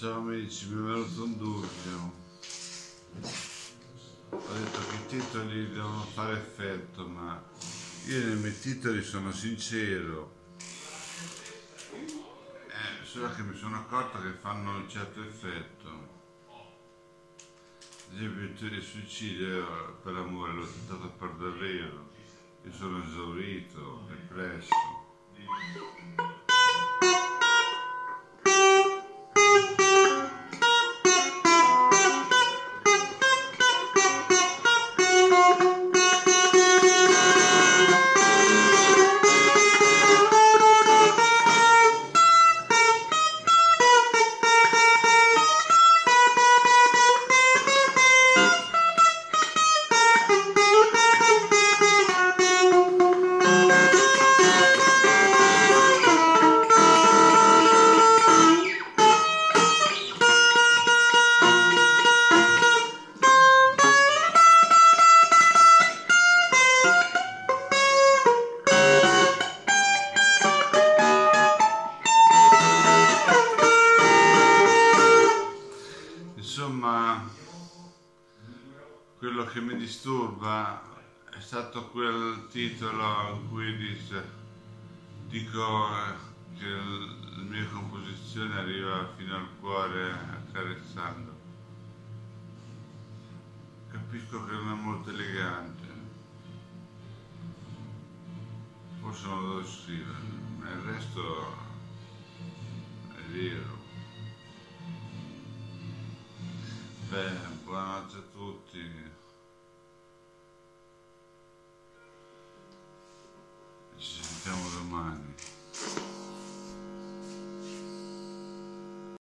Ciao amici, mi è venuto un dubbio. Ho detto che i titoli devono fare effetto, ma io nei miei titoli sono sincero. Eh, solo che mi sono accorto che fanno un certo effetto. Ad esempio il suicidio per amore l'ho tentato per davvero. Io sono esaurito, depresso. Quello che mi disturba è stato quel titolo in cui dice, dico eh, che la mia composizione arriva fino al cuore accarezzando. Capisco che non è molto elegante, forse non lo devo scrivere, ma il resto è vero. Beh, buonanotte a tutti. Ci sentiamo domani.